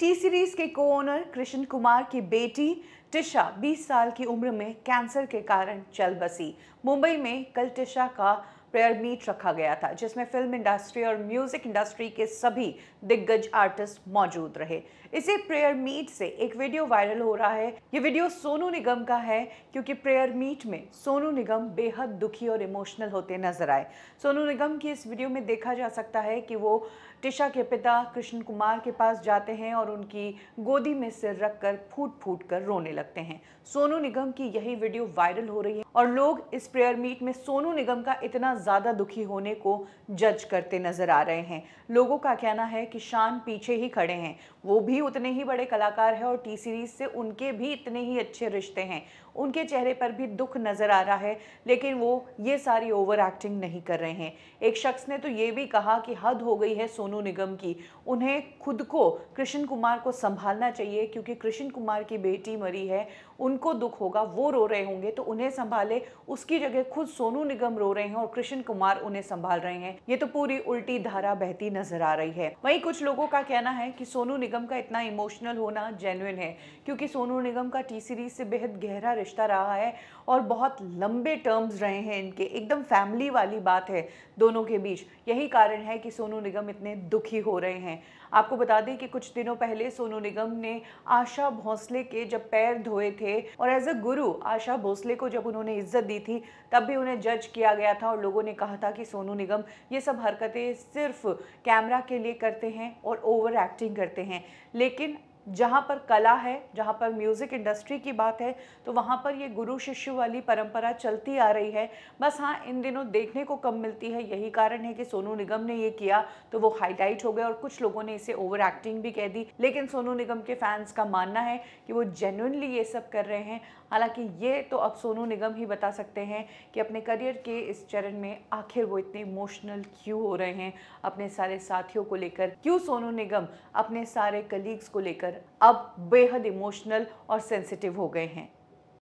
T series के को owner Krishna Kumar की बेटी टिशा 20 साल की उम्र में कैंसर के कारण चल बसी। मुंबई में कल टिशा का प्रेयर मीट रखा गया था, जिसमें फ़िल्म इंडस्ट्री और म्यूज़िक इंडस्ट्री के सभी दिग्गज आर्टिस्ट मौजूद रहे। इसी प्रेयर मीट से एक वीडियो वायरल हो रहा है। ये वीडियो सोनू निगम का है, क्योंकि प्रेयर मीट में सोनू निगम बेहद दुखी और इमोशनल होते नज़र आए। सोनू निगम की इस वीडियो में देखा जा सकता है कि वो टिशा के पिता कृष्ण कुमार के पास जाते हैं और उनकी गोदी में सिर रखकर फूट फूट कर रोने लगते हैं। सोनू निगम की यही वीडियो वायरल हो रही है और लोग इस प्रेयर मीट में सोनू निगम का इतना ज़्यादा दुखी होने को जज करते नज़र आ रहे हैं। लोगों का कहना है कि शान पीछे ही खड़े हैं। वो भी उतने ही बड़े कलाकार हैं और टी सीरीज़ से उनके भी इतने ही अच्छे रिश्ते हैं। उनके चेहरे पर भी दुख नज़र आ रहा है, लेकिन वो ये सारी ओवर एक्टिंग नहीं कर रहे हैं। एक शख्स ने तो ये भी कहा कि हद हो गई है सोनू निगम की। उन्हें खुद को, कृष्ण कुमार को संभालना चाहिए, क्योंकि कृष्ण कुमार की बेटी मरी है, उनको दुख होगा, वो रो रहे होंगे तो उन्हें संभाले। उसकी जगह खुद सोनू निगम रो रहे हैं और कृष्ण कुमार उन्हें संभाल रहे हैं। ये तो पूरी उल्टी धारा बहती नज़र आ रही है। वहीं कुछ लोगों का कहना है कि सोनू निगम का इतना इमोशनल होना जेन्युइन है, क्योंकि सोनू निगम का टी सीरीज़ से बेहद गहरा रिश्ता रहा है और बहुत लंबे टर्म्स रहे हैं इनके। एकदम फैमिली वाली बात है दोनों के बीच। यही कारण है कि सोनू निगम इतने दुखी हो रहे हैं। आपको बता दें कि कुछ दिनों पहले सोनू निगम ने आशा भोसले के जब पैर धोए थे और एज अ गुरु, आशा भोसले को जब उन्होंने इज़्ज़त दी थी, तब भी उन्हें जज किया गया था और लोगों ने कहा था कि सोनू निगम, ये सब हरकतें सिर्फ़ कैमरा के लिए करते हैं और ओवर एक्टिंग करते हैं। लेकिन जहाँ पर कला है, जहाँ पर म्यूज़िक इंडस्ट्री की बात है तो वहाँ पर ये गुरु शिष्य वाली परंपरा चलती आ रही है। बस हाँ इन दिनों देखने को कम मिलती है। यही कारण है कि सोनू निगम ने ये किया तो वो हाईलाइट हो गया और कुछ लोगों ने इसे ओवर एक्टिंग भी कह दी। लेकिन सोनू निगम के फैंस का मानना है कि वो जेन्यनली ये सब कर रहे हैं। हालाँकि ये तो अब सोनू निगम ही बता सकते हैं कि अपने करियर के इस चरण में आखिर वो इतने इमोशनल क्यों हो रहे हैं, अपने सारे साथियों को लेकर। क्यों सोनू निगम अपने सारे कलीग्स को लेकर अब बेहद इमोशनल और सेंसिटिव हो गए हैं।